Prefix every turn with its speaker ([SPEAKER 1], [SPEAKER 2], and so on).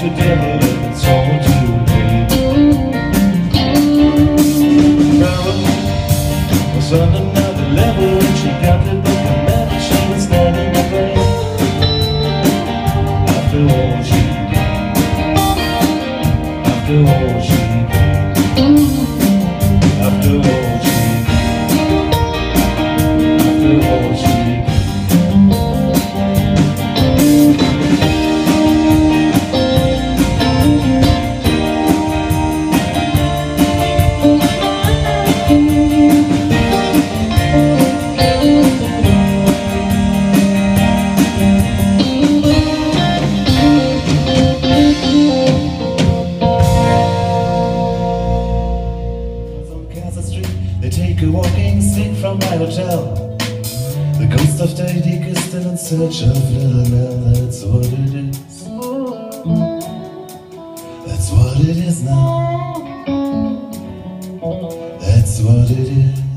[SPEAKER 1] to devil. Deacon walking sick from my hotel. The ghost of Daddy is still in search of love, that's what it is. That's what it is now. That's what it is.